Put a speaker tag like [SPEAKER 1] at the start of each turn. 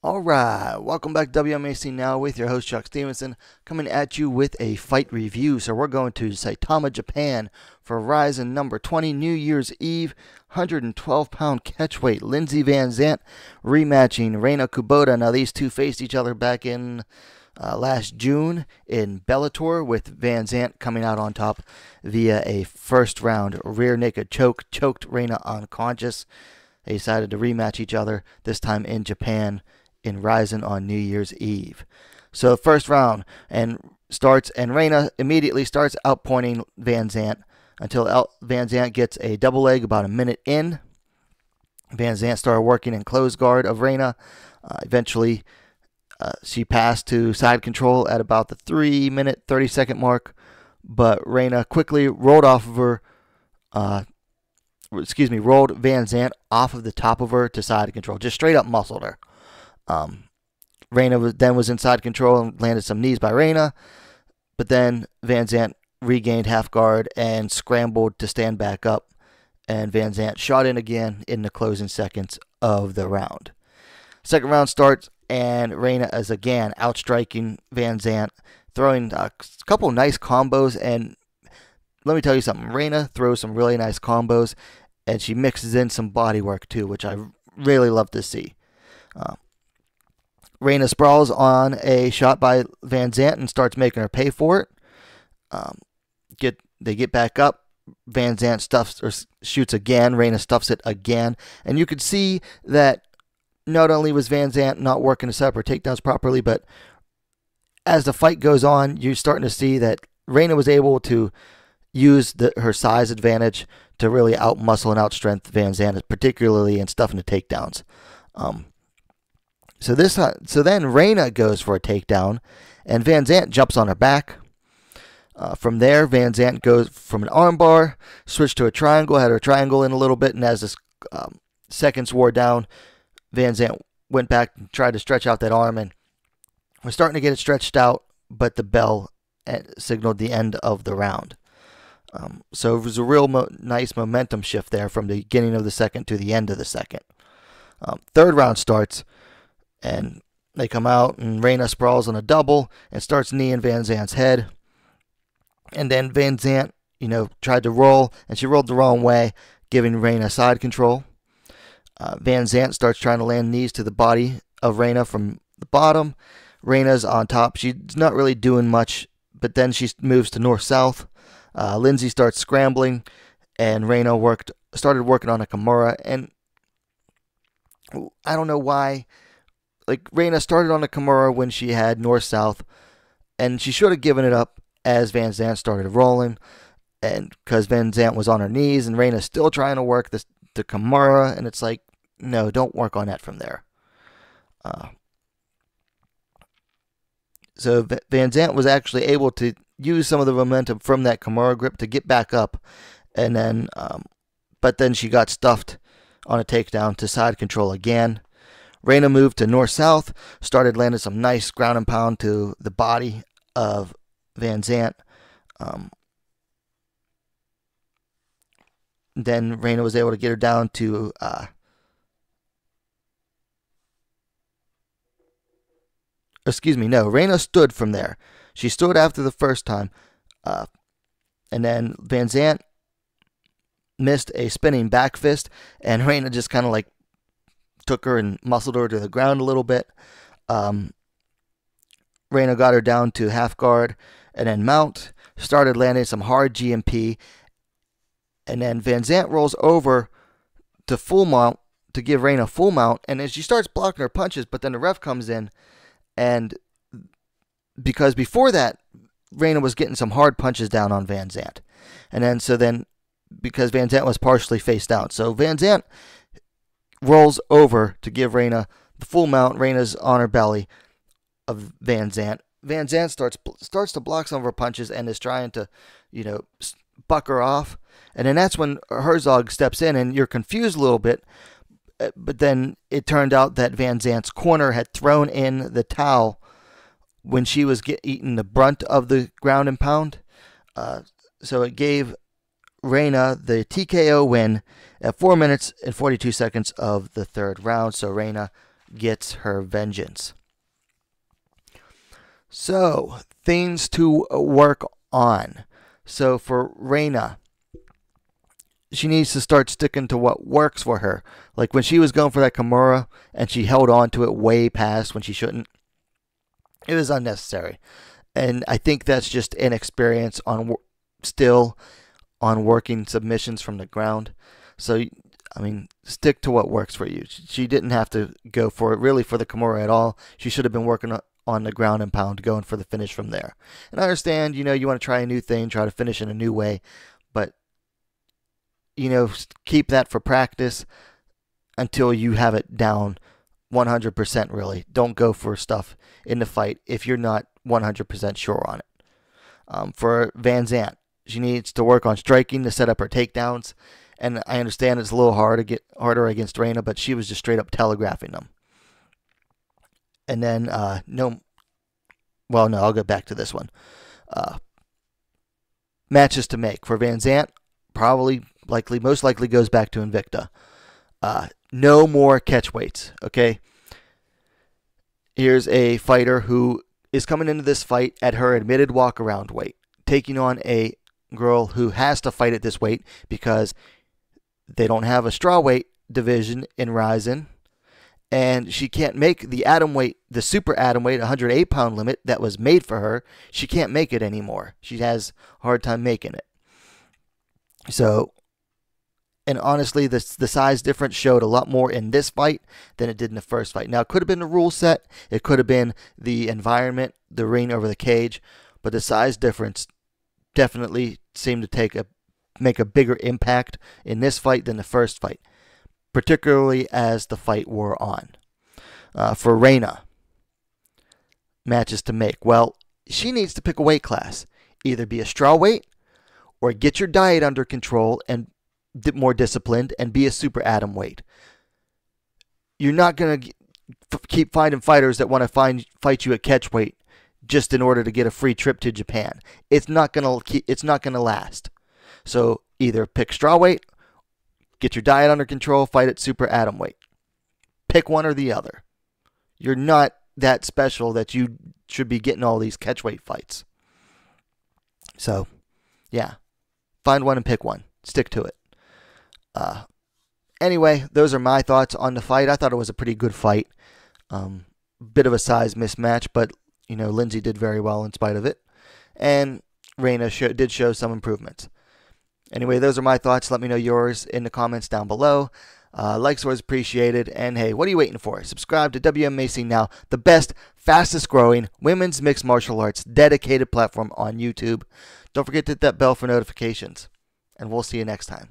[SPEAKER 1] All right, welcome back to WMMA Scene Now with your host Chuck Stevenson, coming at you with a fight review. So we're going to Saitama, Japan for Rizin number 20 New Year's Eve, 112 pound catchweight. Lindsey VanZandt rematching Rena Kubota. Now these two faced each other back in uh, last June in Bellator, with VanZandt coming out on top via a first round rear naked choke, choked Rena unconscious. They decided to rematch each other this time in Japan in Rizin on New Year's Eve. So first round and starts and Rena immediately starts outpointing VanZandt until El- VanZandt gets a double leg about a minute in. VanZandt started working in close guard of Rena. Uh, eventually, uh, she passed to side control at about the three minute, 30 second mark, but Rena quickly rolled off of her. Uh, excuse me, rolled VanZandt off of the top of her to side control, just straight up muscled her. Um, Rena was, then was inside control and landed some knees by Rena, but then VanZandt regained half guard and scrambled to stand back up, and VanZandt shot in again in the closing seconds of the round. Second round starts, and Rena is again outstriking VanZandt, throwing a couple nice combos. And let me tell you something Rena throws some really nice combos, and she mixes in some body work too, which I really love to see. Uh, Rena sprawls on a shot by VanZandt and starts making her pay for it. Um, get they get back up. VanZandt stuffs or shoots again. Rena stuffs it again, and you could see that not only was VanZandt not working to set up her takedowns properly, but as the fight goes on, you're starting to see that Rena was able to use the, her size advantage to really outmuscle and outstrength VanZandt, particularly in stuffing the takedowns. Um, so this, uh, so then Rena goes for a takedown, and VanZandt jumps on her back. Uh, from there, VanZandt goes from an armbar, switched to a triangle, had her triangle in a little bit, and as this um, seconds wore down, VanZandt went back and tried to stretch out that arm, and was starting to get it stretched out, but the bell eh, signaled the end of the round. Um, so it was a real mo- nice momentum shift there from the beginning of the second to the end of the second. Um, third round starts and they come out and Rena sprawls on a double and starts kneeing VanZandt's head. And then VanZandt, you know, tried to roll and she rolled the wrong way, giving Rena side control. Uh, VanZandt starts trying to land knees to the body of Rena from the bottom. Rena's on top. She's not really doing much, but then she moves to north south. Uh, Lindsey starts scrambling, and Rena worked started working on a Kimura. And I don't know why like Rena started on the Kimura when she had north south, and she should have given it up as VanZandt started rolling, and because VanZandt was on her knees and Rena's still trying to work the the Kimura, and it's like, no, don't work on that from there. Uh, so VanZandt was actually able to use some of the momentum from that Kimura grip to get back up, and then, um, but then she got stuffed on a takedown to side control again. Rena moved to north south, started landing some nice ground and pound to the body of VanZandt. Um, then Rena was able to get her down to uh, excuse me, no, Rena stood from there. She stood after the first time, uh, and then VanZandt missed a spinning back fist, and Rena just kind of like took her and muscled her to the ground a little bit. Um, Rena got her down to half guard and then mount, started landing some hard GMP, and then VanZandt rolls over to full mount to give Rena full mount, and then she starts blocking her punches, but then the ref comes in, and because before that, Rena was getting some hard punches down on VanZandt, and then so then because VanZandt was partially face down, so VanZandt rolls over to give Rena the full mount. Rena's on her belly of VanZandt. Van Zant starts starts to block some of her punches and is trying to, you know, buck her off. And then that's when Herzog steps in, and you're confused a little bit. Uh, but then it turned out that VanZandt's corner had thrown in the towel when she was get, eating the brunt of the ground and pound. Uh, so it gave Rena the TKO win at 4 minutes and 42 seconds of the third round. So Rena gets her vengeance. So, things to work on. So, for Rena, she needs to start sticking to what works for her. Like when she was going for that Kimura and she held on to it way past when she shouldn't, it was unnecessary. And I think that's just inexperience on still on working submissions from the ground. So, I mean, stick to what works for you. She didn't have to go for it really for the Kimura at all. She should have been working on the ground and pound, going for the finish from there. And I understand, you know, you want to try a new thing, try to finish in a new way, but you know, keep that for practice until you have it down 100% really. Don't go for stuff in the fight if you're not 100% sure on it. Um, for VanZandt, she needs to work on striking to set up her takedowns. And I understand it's a little hard to get harder against Rena, but she was just straight up telegraphing them. And then uh, no, well, no, I'll get back to this one. Uh, matches to make for VanZandt, probably likely, most likely goes back to Invicta. Uh, no more catch weights, okay? Here's a fighter who is coming into this fight at her admitted walk around weight, taking on a girl who has to fight at this weight because they don't have a straw weight division in Rizin, and she can't make the atom weight, the super atom weight, 108 pound limit that was made for her. She can't make it anymore. She has a hard time making it. So and honestly, the, the size difference showed a lot more in this fight than it did in the first fight. Now, it could have been the rule set, it could have been the environment, the ring over the cage, but the size difference definitely seemed to take a make a bigger impact in this fight than the first fight, particularly as the fight wore on. Uh, for Rena, matches to make. Well, she needs to pick a weight class, either be a straw weight or get your diet under control and more disciplined and be a super atom weight. You're not going to keep finding fighters that want to find fight you at catch weight just in order to get a free trip to Japan. It's not going to it's not to last. So either pick straw weight, get your diet under control, fight at super atom weight. Pick one or the other. You're not that special that you should be getting all these catch weight fights. So, yeah. Find one and pick one. Stick to it. Uh, anyway, those are my thoughts on the fight. I thought it was a pretty good fight. Um, bit of a size mismatch, but you know Lindsey did very well in spite of it, and Rena sh- did show some improvements. Anyway, those are my thoughts. Let me know yours in the comments down below. Uh, likes was appreciated. And hey, what are you waiting for? Subscribe to WMMA Scene Now, the best, fastest growing women's mixed martial arts dedicated platform on YouTube. Don't forget to hit that bell for notifications. And we'll see you next time.